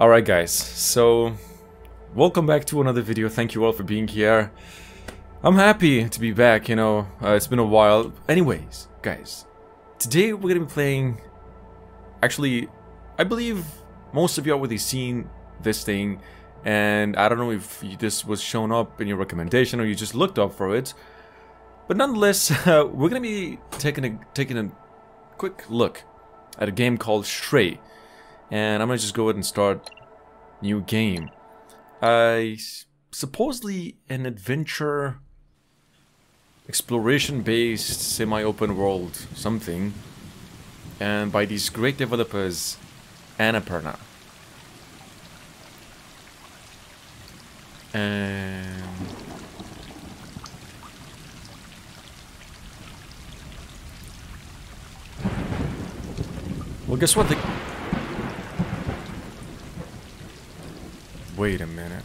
Alright guys, so welcome back to another video, thank you all for being here. I'm happy to be back, you know, uh, it's been a while. Anyways, guys, today we're gonna be playing, actually, I believe most of you already seen this thing, and I don't know if you, this was shown up in your recommendation or you just looked up for it, but nonetheless, uh, we're gonna be taking a, taking a quick look at a game called Stray. And I'm gonna just go ahead and start new game. Uh, supposedly an adventure exploration based semi-open world something and by these great developers Annapurna. And well guess what the Wait a minute.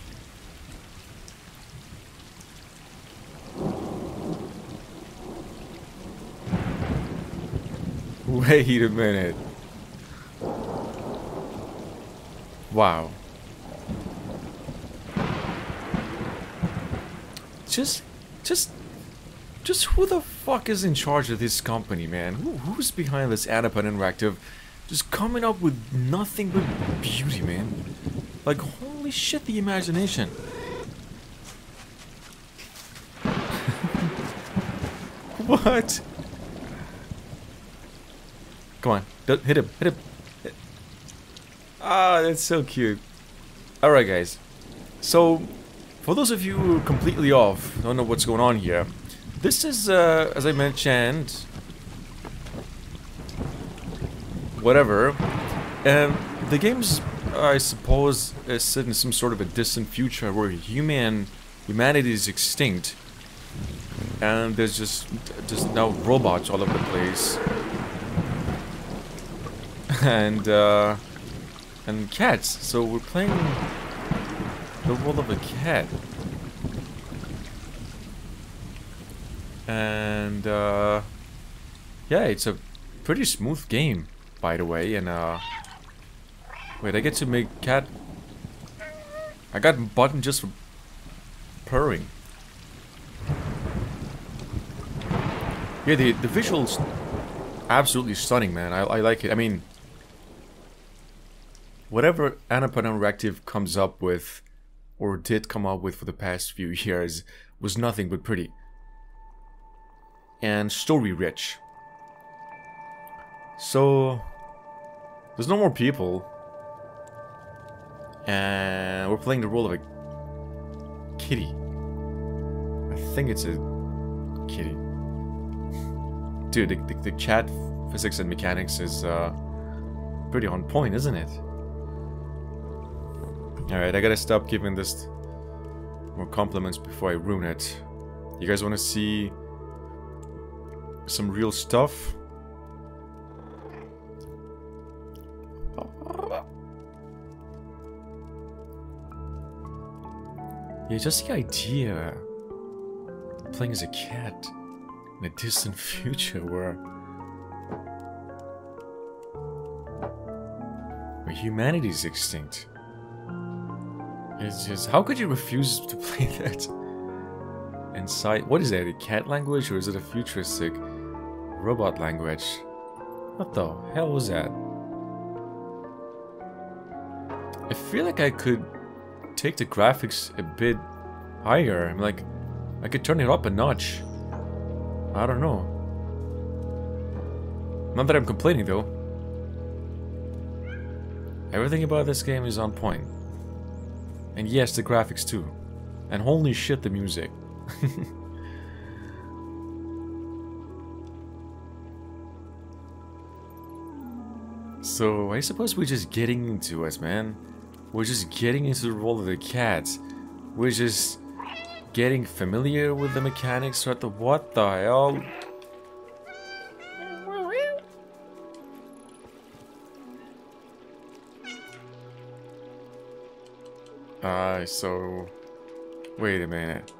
Wait a minute. Wow. Just, just, just who the fuck is in charge of this company, man? Who, who's behind this Annapurna Interactive? Just coming up with nothing but beauty, man. Like, shit, the imagination. what? Come on, hit him, hit him. Ah, that's so cute. Alright guys, so for those of you who are completely off, don't know what's going on here, this is, uh, as I mentioned, whatever, um, the game's I suppose, is set in some sort of a distant future where human humanity is extinct, and there's just just now robots all over the place, and uh, and cats. So we're playing the role of a cat, and uh, yeah, it's a pretty smooth game, by the way, and uh. Wait, I get to make cat... I got button just for purring. Yeah, the, the visuals absolutely stunning, man. I, I like it. I mean, whatever Annapurna Interactive comes up with, or did come up with for the past few years, was nothing but pretty. And story rich. So, there's no more people. And we're playing the role of a kitty. I think it's a kitty. Dude, the, the, the cat physics and mechanics is uh, pretty on point, isn't it? Alright, I gotta stop giving this more compliments before I ruin it. You guys wanna see some real stuff? Yeah, just the idea playing as a cat in a distant future where where humanity is extinct. It's just how could you refuse to play that? And Inside what is that, a cat language or is it a futuristic robot language? What the hell was that? I feel like I could take the graphics a bit higher. I'm like, I could turn it up a notch. I don't know. Not that I'm complaining though. Everything about this game is on point. And yes, the graphics too. And holy shit, the music. so, I suppose we're just getting into it, man. We're just getting into the role of the cat. We're just getting familiar with the mechanics. What the what the hell? Ah, uh, so wait a minute.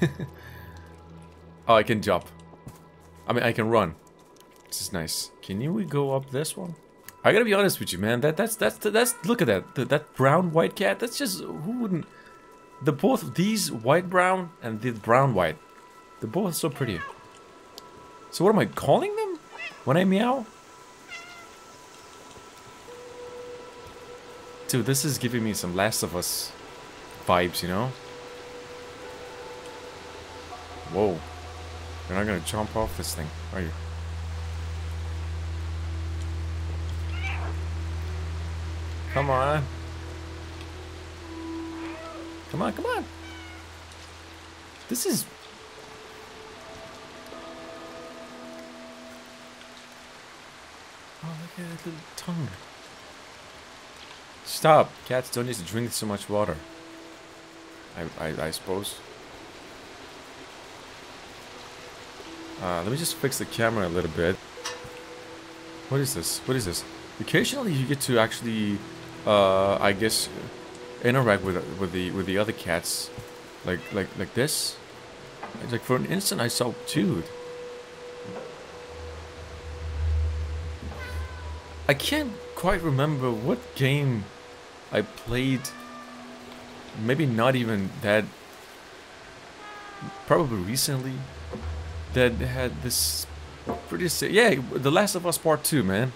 oh, I can jump. I mean, I can run. This is nice. Can you we go up this one? I gotta be honest with you, man. That that's that's that's look at that. that that brown white cat. That's just who wouldn't. The both these white brown and the brown white. They're both so pretty. So what am I calling them when I meow? Dude, this is giving me some Last of Us vibes, you know? Whoa. You're not gonna jump off this thing, are you? Come on. Come on, come on. This is... Oh, look at that little tongue. Stop. Cats don't need to drink so much water. I, I, I suppose. Uh, let me just fix the camera a little bit. What is this? What is this? Occasionally you get to actually uh, I guess interact with with the with the other cats, like like like this. It's like for an instant I saw, dude. I can't quite remember what game I played. Maybe not even that. Probably recently. That had this pretty. Yeah, The Last of Us Part Two, man.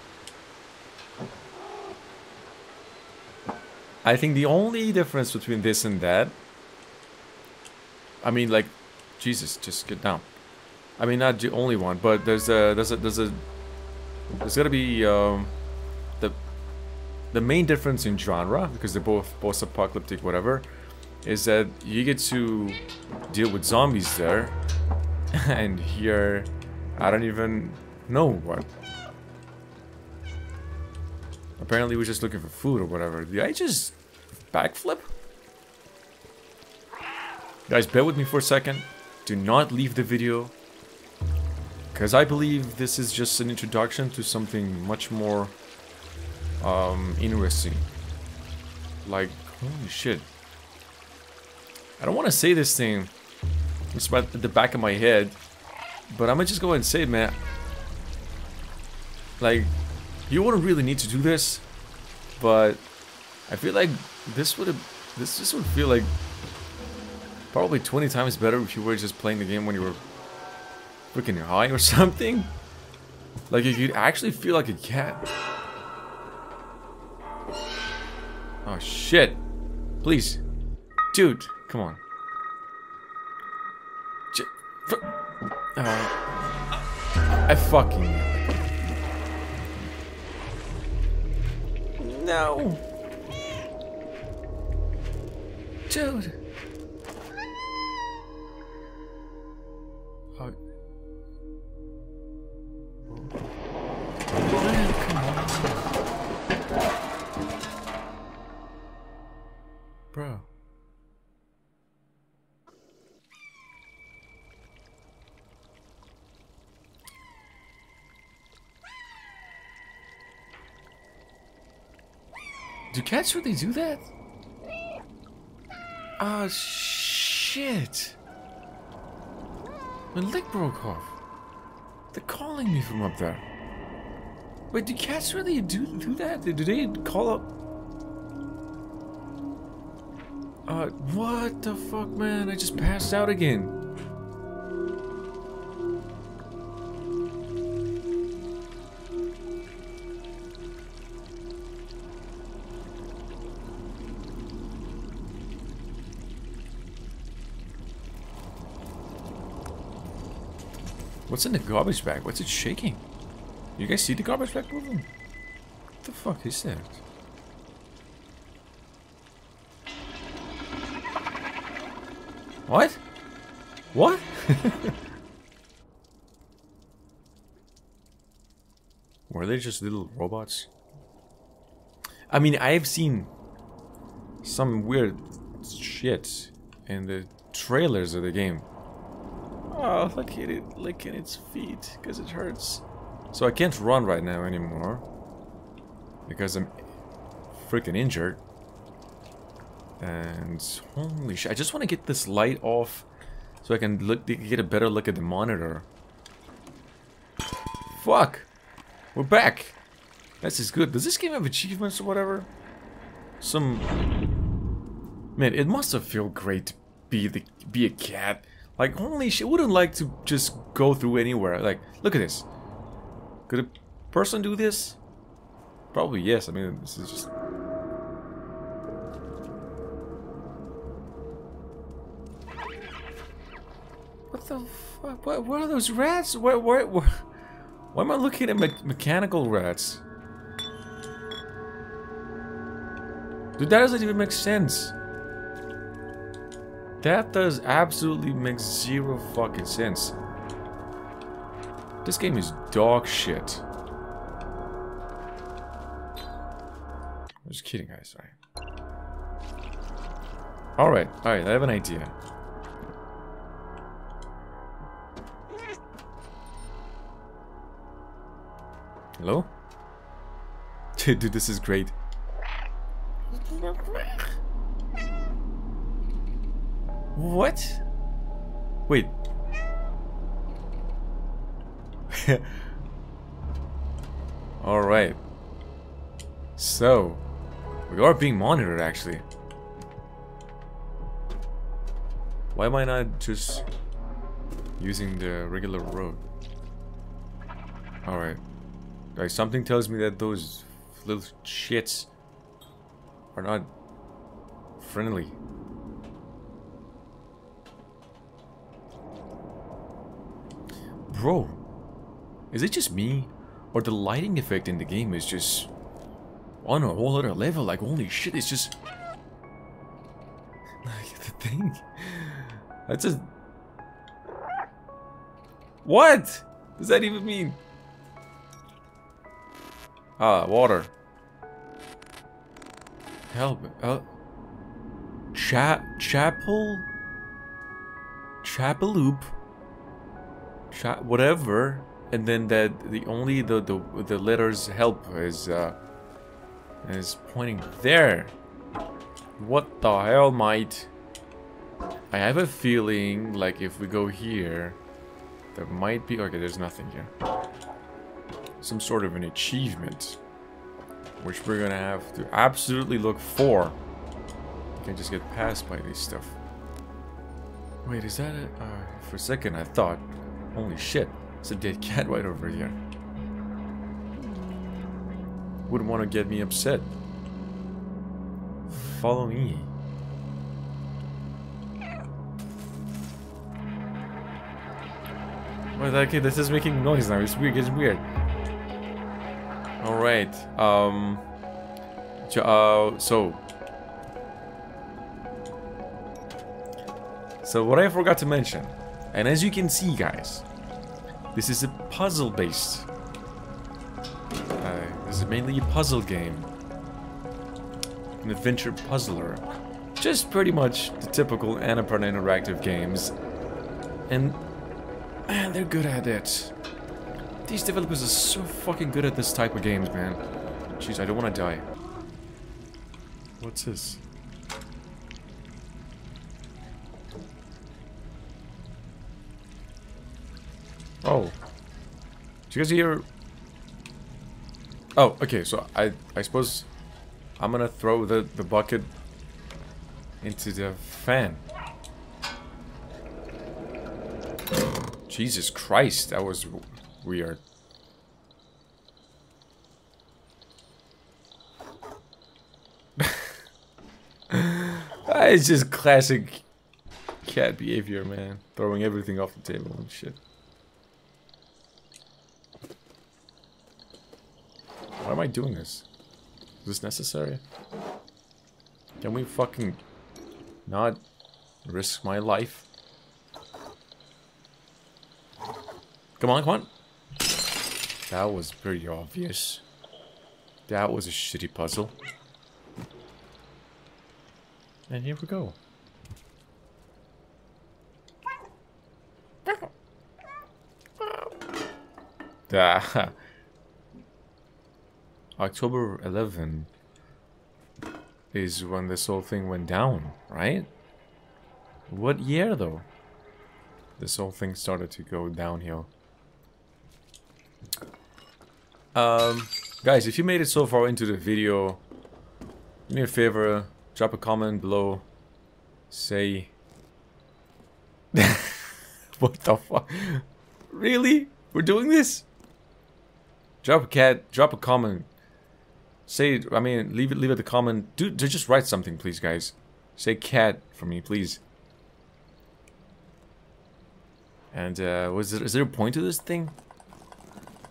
I think the only difference between this and that, I mean, like, Jesus, just get down. I mean, not the only one, but there's a, there's a, there's a, there's gotta be, um, the, the main difference in genre, because they're both post-apocalyptic, whatever, is that you get to deal with zombies there, and here, I don't even know what. Apparently we're just looking for food or whatever. Did I just backflip? Guys, bear with me for a second. Do not leave the video. Because I believe this is just an introduction to something much more um, interesting. Like, holy shit. I don't want to say this thing. It's right at the back of my head. But I'm gonna just go ahead and say it, man. Like, you wouldn't really need to do this, but I feel like this would have, this just would feel like probably 20 times better if you were just playing the game when you were freaking high or something. Like if you could actually feel like a cat. Oh shit. Please. Dude, come on. J uh, I fucking No. Hmm. Dude. Cats really do that? Ah, oh, shit. My leg broke off. They're calling me from up there. Wait, do cats really do do that? Do they call up? Uh, what the fuck, man? I just passed out again. What's in the garbage bag? What's it shaking? You guys see the garbage bag moving? What the fuck is that? What? What? Were they just little robots? I mean, I have seen some weird shit in the trailers of the game. Oh, look at it licking its feet because it hurts. So I can't run right now anymore because I'm freaking injured. And holy shit, I just want to get this light off so I can look get a better look at the monitor. Fuck! We're back! This is good. Does this game have achievements or whatever? Some... Man, it must have felt great to be, the, be a cat. Like, holy shit, wouldn't like to just go through anywhere. Like, look at this. Could a person do this? Probably yes. I mean, this is just... What the fuck? What, what are those rats? Where, where, where? Why am I looking at me mechanical rats? Dude, that doesn't even make sense. That does absolutely make zero fucking sense. This game is dog shit. I'm just kidding, guys. Sorry. Alright, alright, I have an idea. Hello? Dude, this is great. What? Wait. Alright. So, we are being monitored actually. Why am I not just using the regular road? Alright. Guys, something tells me that those little shits are not friendly. Bro, is it just me? Or the lighting effect in the game is just on a whole other level, like holy shit, it's just... Like, the thing... That's just... What? Does that even mean? Ah, water. Help. Uh, cha chapel? Chapaloop? Cha whatever. And then that the only the, the the letters help is uh is pointing there. What the hell might I have a feeling like if we go here there might be okay there's nothing here some sort of an achievement which we're gonna have to absolutely look for. Can't just get passed by this stuff. Wait, is that it? Uh, for a second I thought, holy shit, it's a dead cat right over here. Wouldn't want to get me upset. Follow me. Wait, okay, this is making noise now. It's weird. It's weird. Alright, um... Uh, so... So what I forgot to mention, and as you can see guys, this is a puzzle-based... Uh, this is mainly a puzzle game. An adventure puzzler. Just pretty much the typical Annapurna Interactive games. And... Man, they're good at it. These developers are so fucking good at this type of games, man. Jeez, I don't want to die. What's this? Did you guys hear... Oh, okay, so I I suppose I'm gonna throw the, the bucket into the fan. Jesus Christ, that was weird. it's just classic cat behavior, man. Throwing everything off the table and shit. Am I doing this? Is this necessary? Can we fucking not risk my life? Come on, come on. That was pretty obvious. That was a shitty puzzle. And here we go. Ah. October 11 is when this whole thing went down, right? What year though? This whole thing started to go downhill. Um, guys, if you made it so far into the video, do me a favor, drop a comment below. Say... what the fuck? Really? We're doing this? Drop a cat, drop a comment. Say, I mean, leave it, leave it the comment. Do, just write something, please, guys. Say cat for me, please. And, uh, was there, is there a point to this thing?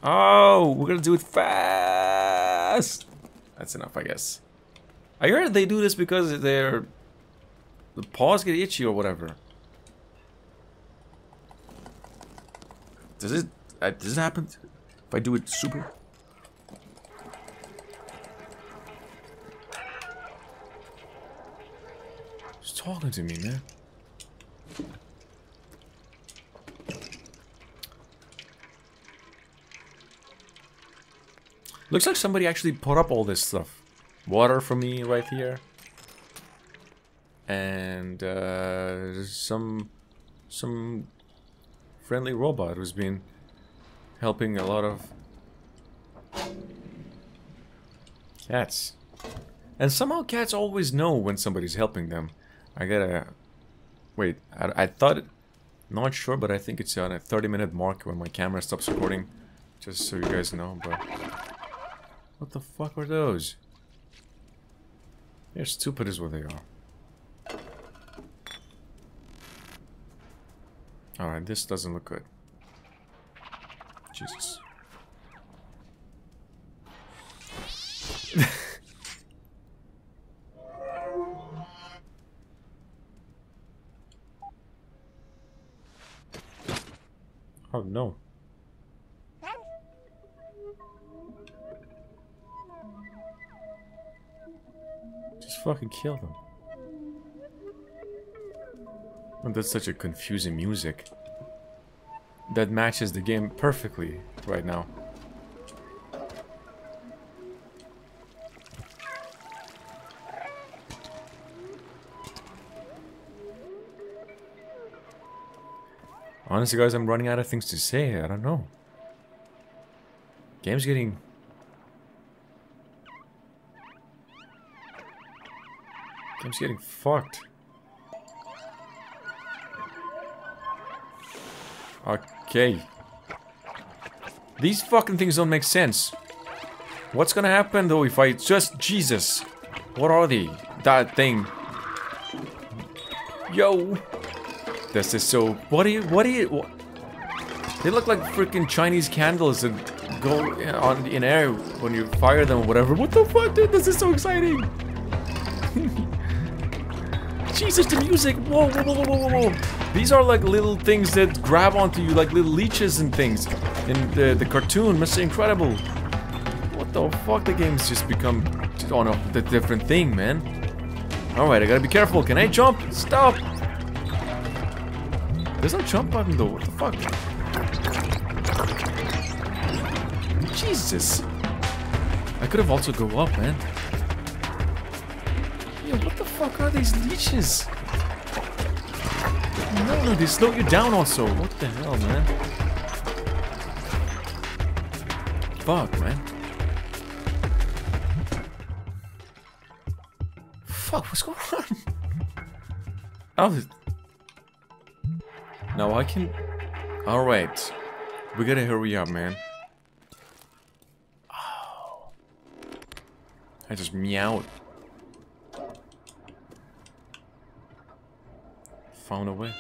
Oh, we're gonna do it fast! That's enough, I guess. I heard they do this because their the paws get itchy or whatever. Does it? Uh, does it happen if I do it super? Talking to me, man. Looks like somebody actually put up all this stuff. Water for me right here. And uh, some some friendly robot who's been helping a lot of cats. And somehow cats always know when somebody's helping them. I gotta... Wait, I, I thought... Not sure, but I think it's on a 30 minute mark when my camera stops recording. Just so you guys know, but... What the fuck are those? They're stupid as what they are. Alright, this doesn't look good. Jesus. oh no. Just fucking kill them. And that's such a confusing music. That matches the game perfectly right now. Honestly guys, I'm running out of things to say. I don't know. Game's getting I'm getting fucked. Okay. These fucking things don't make sense. What's gonna happen though if I just... Jesus. What are they? That thing. Yo. This is so... What are you... What are you... What? They look like freaking Chinese candles that go on in air when you fire them or whatever. What the fuck, dude? This is so exciting. Jesus, the music! Whoa, whoa, whoa, whoa, whoa, whoa! These are like little things that grab onto you, like little leeches and things. In the, the cartoon, Mr. Incredible. What the fuck? The game's just become... No, the different thing, man. Alright, I gotta be careful. Can I jump? Stop! There's no jump button though. What the fuck? Jesus. I could have also go up, man Yeah, what the fuck are these leeches? No, no, they slow you down also. What the hell, man? Fuck, man. Fuck, what's going on? Oh. Now I can... Alright. We gotta hurry up, man. I just meowed. found a way.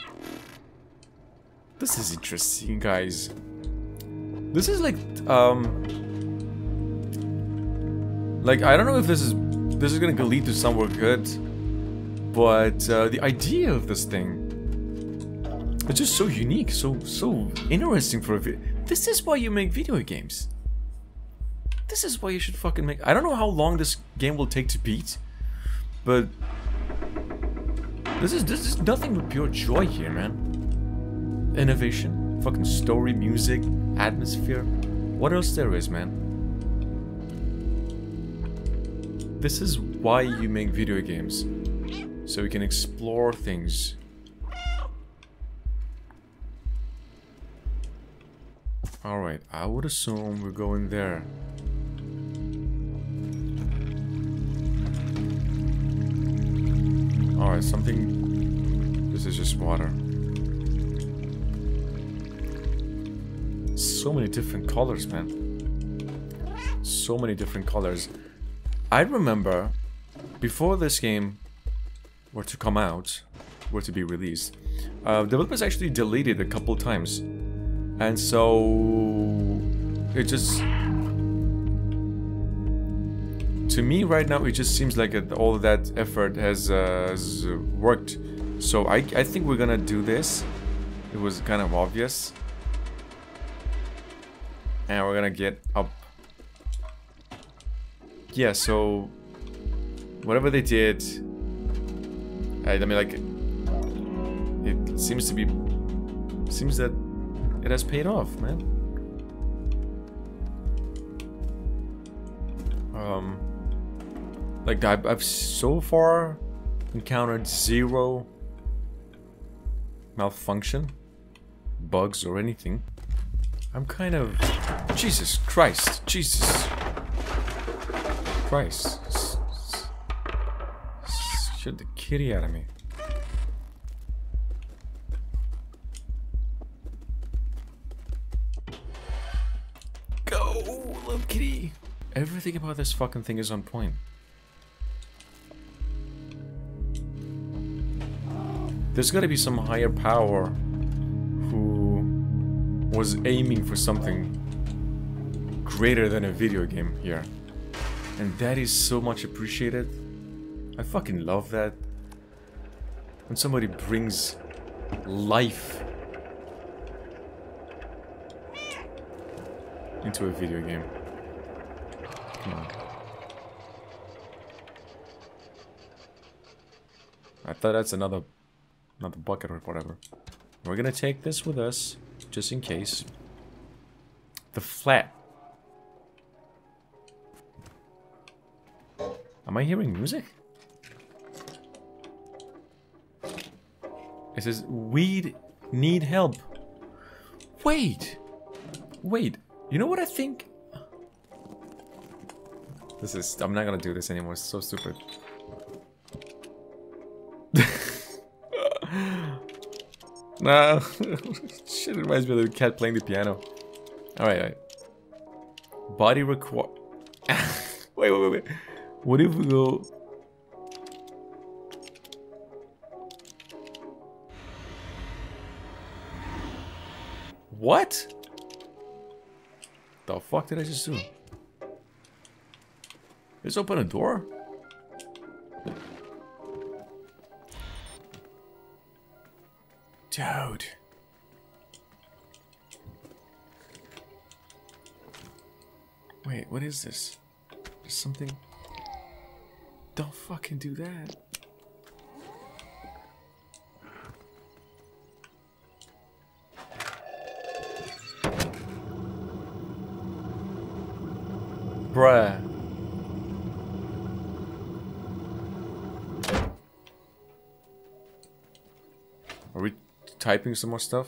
This is interesting, guys. This is like, um... Like, I don't know if this is... This is gonna lead to somewhere good. But, uh, the idea of this thing... It's just so unique, so, so interesting for a video. This is why you make video games. This is why you should fucking make... I don't know how long this game will take to beat. But this is this is nothing but pure joy here, man. Innovation, fucking story, music, atmosphere. What else there is, man? This is why you make video games. So we can explore things. Alright, I would assume we're going there. Alright, something... This is just water. So many different colors, man. So many different colors. I remember, before this game were to come out, were to be released, uh, developers actually deleted a couple times. And so... It just to me right now it just seems like all that effort has, uh, has worked. So I, I think we're gonna do this. It was kind of obvious. And we're gonna get up. Yeah so whatever they did I, I mean like it seems to be seems that it has paid off man um like, I've, I've so far encountered zero malfunction, bugs, or anything. I'm kind of... Jesus Christ. Jesus. Christ. Shit the kitty out of me. Kitty. Everything about this fucking thing is on point. There's gotta be some higher power who was aiming for something greater than a video game here. And that is so much appreciated. I fucking love that. When somebody brings life into a video game. I thought that's another not the bucket or whatever. We're gonna take this with us, just in case. The flat. Am I hearing music? It says, weed need help. Wait. Wait. You know what I think? This is... I'm not gonna do this anymore. It's so stupid. nah. Shit reminds me of the cat playing the piano. Alright, alright. Body require... wait, wait, wait, wait. What if we go... What? The fuck did I just do? Just open a door? Dude. Wait, what is this? Something... Don't fucking do that. Bruh. Typing some more stuff?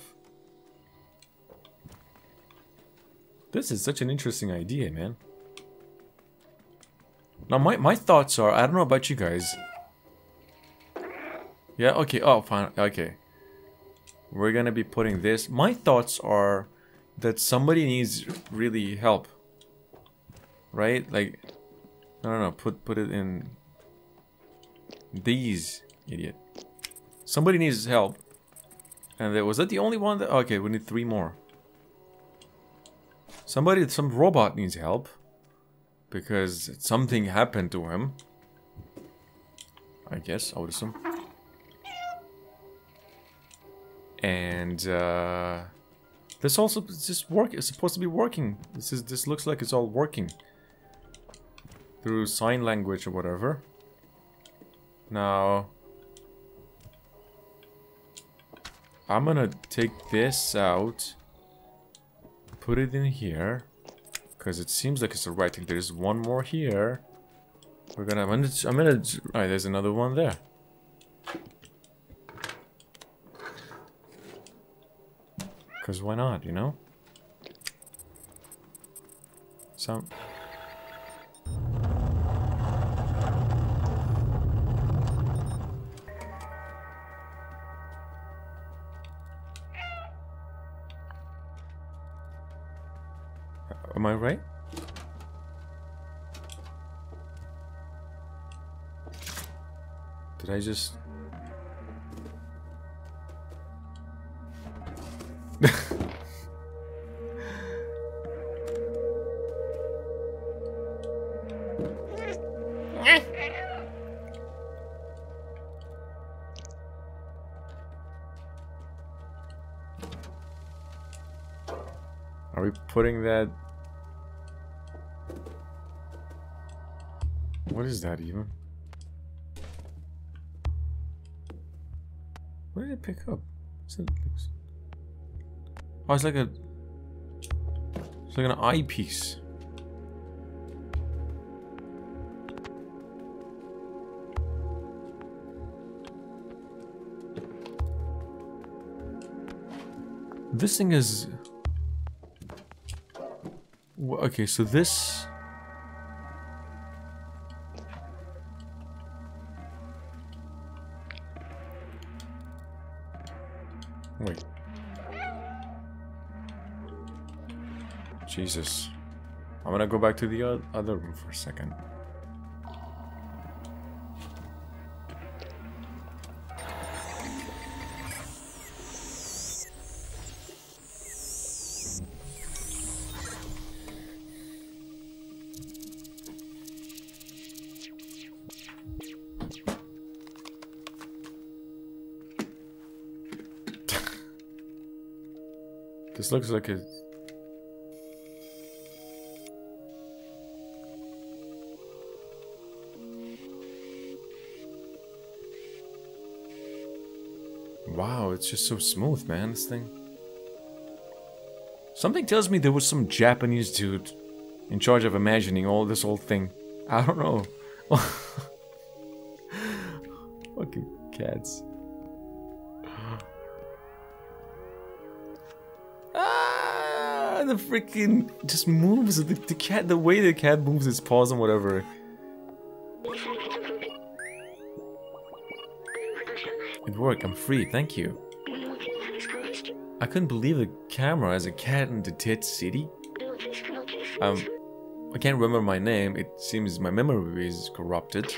This is such an interesting idea, man. Now, my, my thoughts are, I don't know about you guys. Yeah, okay, oh, fine, okay. We're gonna be putting this. My thoughts are that somebody needs really help. Right? Like, I don't know, put, put it in these, idiot. Somebody needs help. And there, was that the only one that... Okay, we need three more. Somebody, some robot needs help. Because something happened to him. I guess, I would assume. And, uh... This also just work. is supposed to be working. This is. This looks like it's all working through sign language or whatever. Now, I'm gonna take this out, put it in here, because it seems like it's the right thing. There's one more here. We're gonna, I'm gonna, I'm gonna, alright, there's another one there. Because why not, you know? Sound. I right? Did I just... Are we putting that... What is that even? What did it pick up? It? Oh, it's like a... It's like an eyepiece. This thing is... Okay, so this... Jesus. I'm gonna go back to the other room for a second. This looks like a... It's just so smooth, man, this thing. Something tells me there was some Japanese dude in charge of imagining all this whole thing. I don't know. Fucking cats. Ah, the freaking just moves. The, the cat, the way the cat moves its paws and whatever. It worked. I'm free. Thank you. I couldn't believe the camera as a cat in the dead city. Um, I can't remember my name. It seems my memory is corrupted.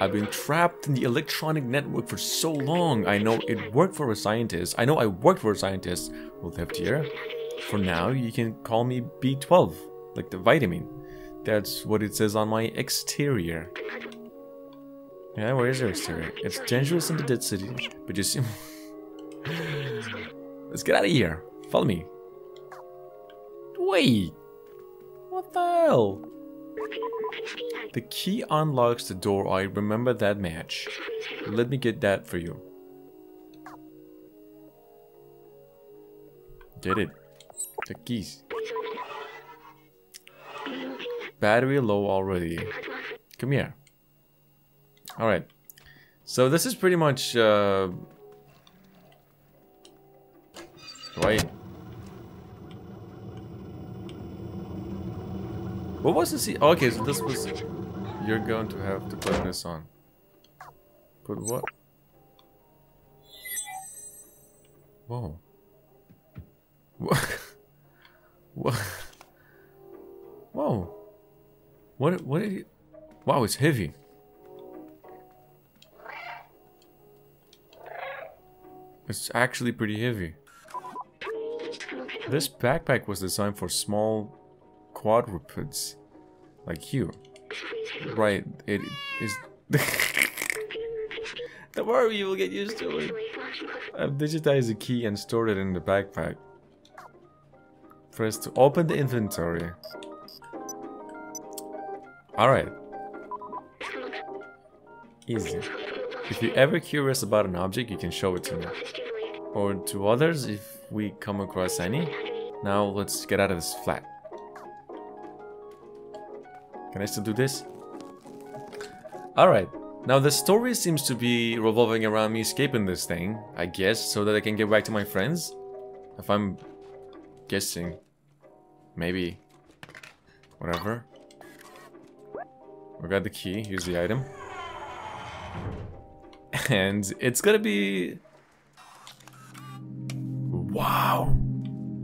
I've been trapped in the electronic network for so long. I know it worked for a scientist. I know I worked for a scientist lived here. For now, you can call me B12, like the vitamin. That's what it says on my exterior. Yeah, where is your exterior? It's dangerous in the dead city, but you see... Let's get out of here. Follow me. Wait. What the hell? The key unlocks the door. I remember that match. Let me get that for you. Get it. The keys. Battery low already. Come here. Alright. So this is pretty much... Uh, right. What was this? Okay, so this was... You're going to have to put this on. Put what? Whoa. What? What? Whoa. What, what did you... Wow, it's heavy. It's actually pretty heavy. This backpack was designed for small quadrupeds like you. Right, it is... Don't worry, you will get used to it. I've digitized the key and stored it in the backpack. Press to open the inventory. Alright. Easy. If you're ever curious about an object, you can show it to me. Or to others if we come across any. Now let's get out of this flat. Can I still do this? Alright. Now the story seems to be revolving around me escaping this thing, I guess, so that I can get back to my friends? If I'm guessing. Maybe. Whatever. We got the key. Here's the item. And it's gonna be... Wow!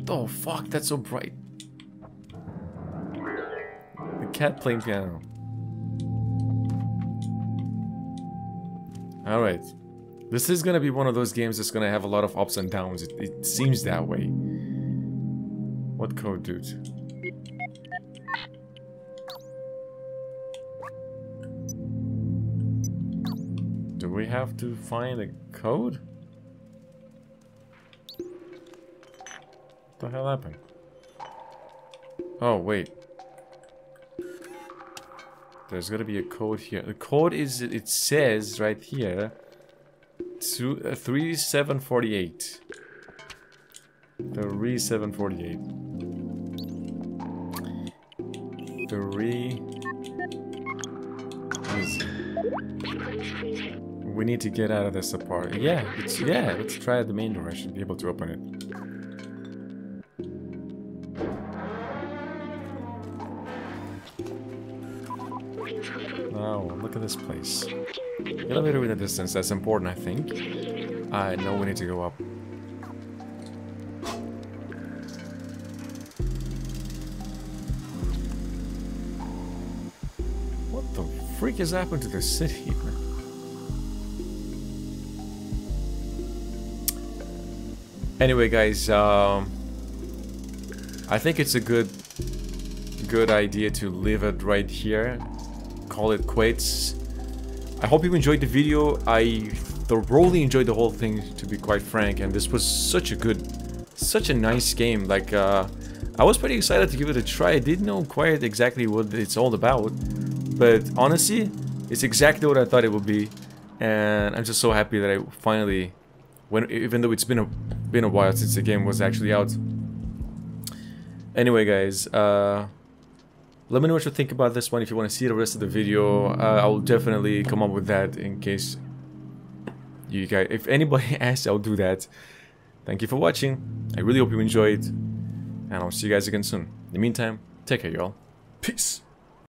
Oh fuck, that's so bright. The cat playing piano. Alright. This is gonna be one of those games that's gonna have a lot of ups and downs. It, it seems that way. What code, dude? We have to find a code? What the hell happened? Oh, wait. There's gotta be a code here. The code is, it says right here, two, uh, 3748. 3748. 3... We need to get out of this apartment. Yeah, it's, yeah, let's try the main door. I should be able to open it. Oh, look at this place. Elevator in the distance, that's important, I think. I know we need to go up. What the freak has happened to this city? Anyway, guys, um, I think it's a good, good idea to leave it right here. Call it quits. I hope you enjoyed the video. I thoroughly enjoyed the whole thing, to be quite frank, and this was such a good, such a nice game. Like, uh, I was pretty excited to give it a try. I didn't know quite exactly what it's all about, but honestly, it's exactly what I thought it would be, and I'm just so happy that I finally, when even though it's been a been a while since the game was actually out. Anyway, guys, uh, let me know what you think about this one. If you want to see the rest of the video, uh, I'll definitely come up with that in case you guys, if anybody asks, I'll do that. Thank you for watching. I really hope you enjoyed, and I'll see you guys again soon. In the meantime, take care, y'all. Peace.